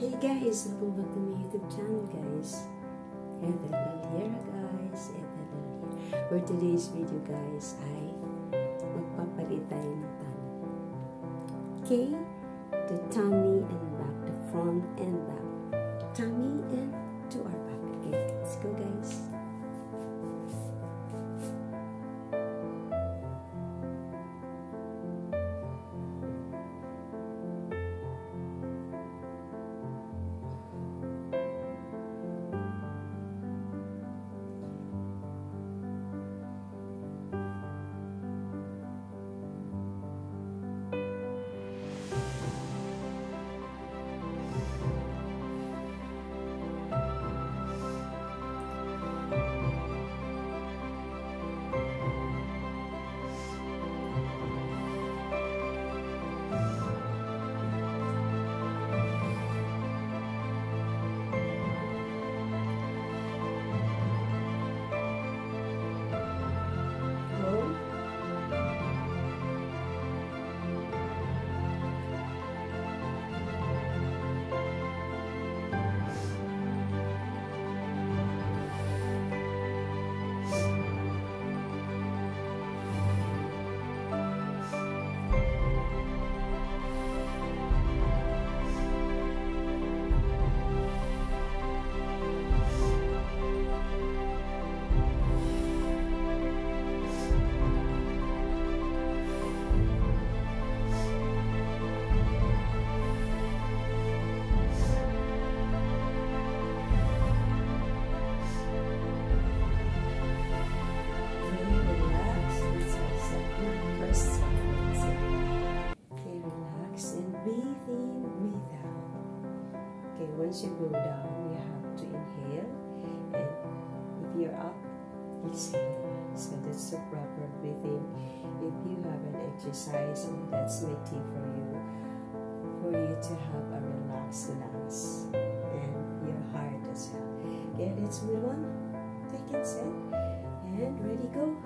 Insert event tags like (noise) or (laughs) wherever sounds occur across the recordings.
Hey guys, welcome back to my YouTube channel guys. Ethel Lalira guys, Ethel Lalira. For today's video guys ay magpapalit tayo ng tummy. Okay? The tummy and back, the front and back. Tummy and Once you go down, you have to inhale. And if you're up, exhale. So that's the proper breathing. If you have an exercise, and that's my tip for you, for you to have a relaxed lungs and your heart as well. Get let's move. Take it, set, and ready, go.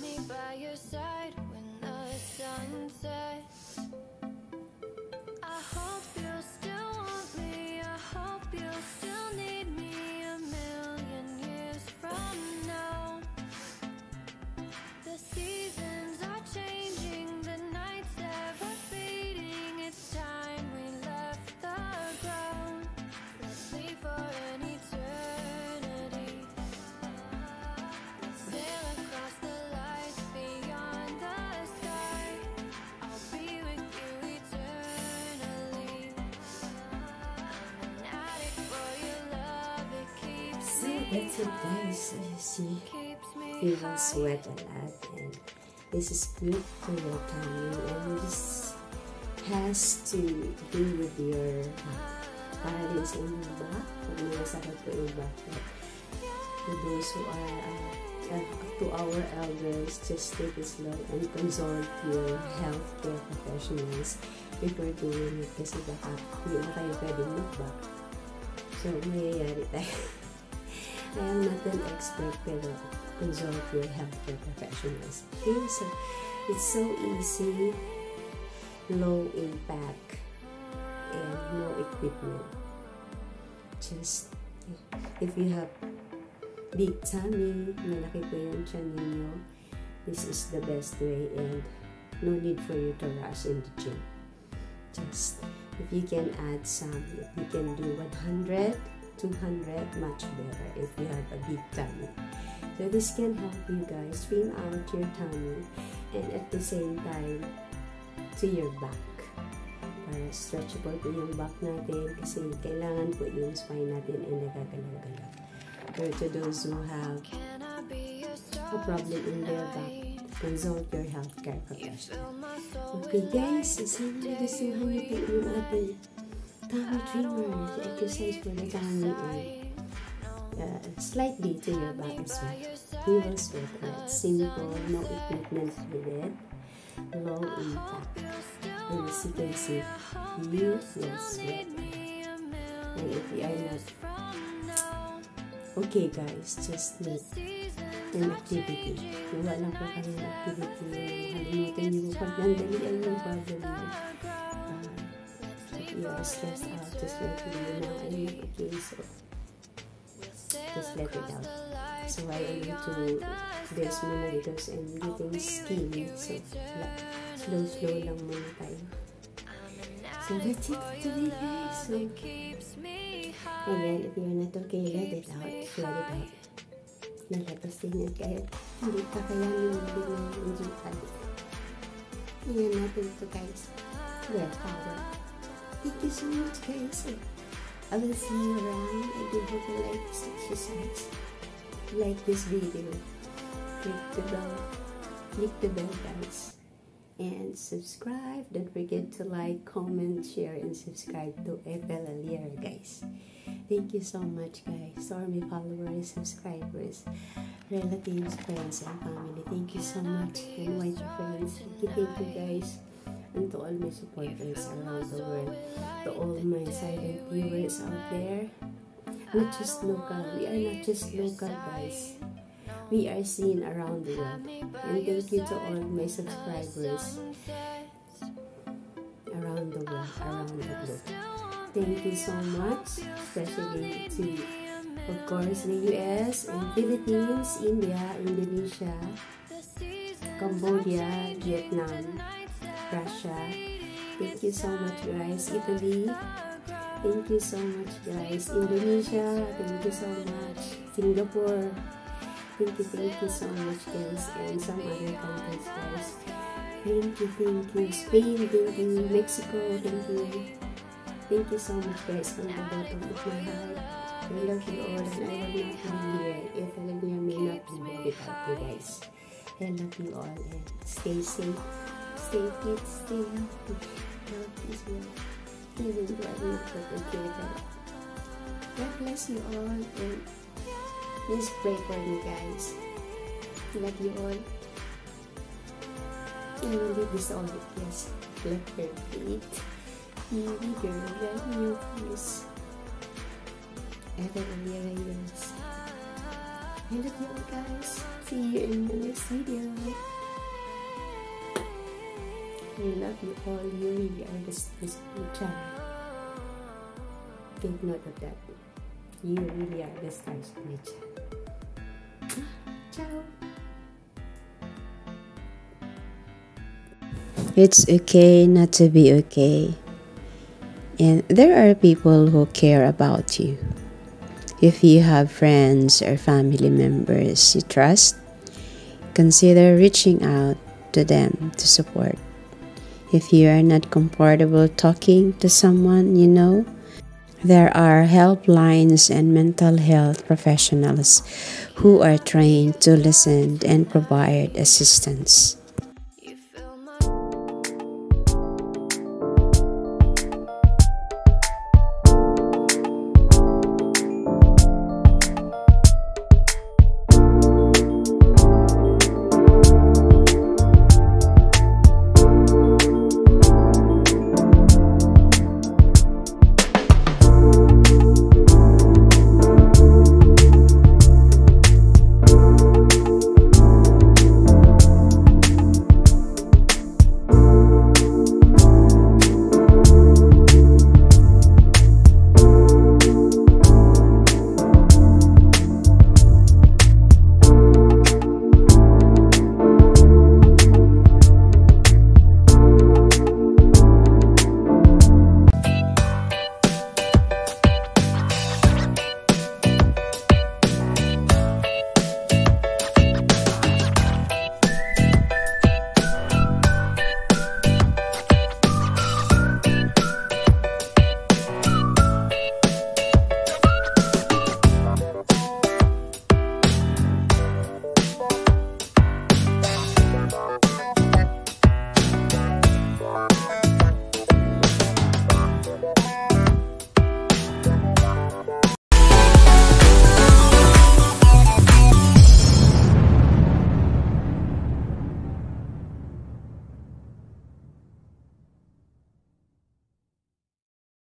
Me by Guys, so you see, will sweat a lot and this is good for your tummy and this has to do with your uh, parallels in your back. Pag masakit po yung back. But those who are uh, uh, to our elders, just take it slow and consult your healthcare professionals before doing it kasi baka hindi na kayo pwedeng mag-back. So, mayayari tayo. (laughs) I am not an expert pero consult your healthcare professionals. Okay, so it's so easy, low impact, and no equipment. Just if you have big tummy, malaki po yung ninyo, this is the best way and no need for you to rush in the gym. Just if you can add some, if you can do 100, 200, much better if you have a big tummy. So this can help you guys trim out your tummy and at the same time to your back. Para stretchable po yung back natin kasi kailangan po yung spine natin ay nagagalaw-galaw. Or to those who have a problem in their back, consult your healthcare professional. Okay guys, sana nagustuhan niyo po yung ating tummy trimmer. The exercise for the and uh, slightly to your back as well. You will sweat right. Simple, no equipment with it. Low impact. And as you can see, you will sweat. And if you are not okay guys, just make an activity. Gawa lang po kayo ng activity. Halimutan niyo po pag nandalian yung body are stressed out, just let me know na I'm not okay. So, just let it out. So I am to there's muna because I'm getting skinny. So slow slow lang muna tayo. So that's it today guys. So again, if you're not okay, let it out. Let it out. Nalatas din yan kahit hindi kakayanin mo din ng injutan. Ayan natin ito guys. Willpower. Thank you so much guys. I will see you around. I do hope you like this exercise. Like this video. Click the bell. Click the bell guys. And subscribe. Don't forget to like, comment, share, and subscribe to Ethel Allera guys. Thank you so much guys. Army followers, subscribers, relatives, friends, and family. Thank you so much. And white friends. Thank you guys and to all my supporters around the world, to all my silent viewers out there. Not just local, we are not just local guys. We are seen around the world. And thank you to all my subscribers around the world, around the globe. Thank you so much, especially to, of course, the US and Philippines, India, Indonesia, Cambodia, Vietnam, Russia. Thank you so much, guys. Italy. Thank you so much, guys. Indonesia. Thank you so much. Singapore. Thank you, thank you so much, guys. And some other countries, guys. Thank you, thank you. Spain, thank you. Mexico, thank you. Thank you so much, guys, from the bottom of my heart. I love you all, and I will not be here if Olivia may not be without you guys. I love you all, and stay safe stay fit, stay healthy. Health is well. Even I'm not okay but God bless you all and please pray for me guys. Love you all. I will leave this all with yes. Let her. Baby girl, me please. Allera Yunus. I love you all guys. See you in the next video. I love you all. Are the this channel. Take note of that. You really are the stars of. Ciao. It's okay not to be okay. And there are people who care about you. If you have friends or family members you trust, consider reaching out to them to support. If you are not comfortable talking to someone you know, There are helplines and mental health professionals who are trained to listen and provide assistance.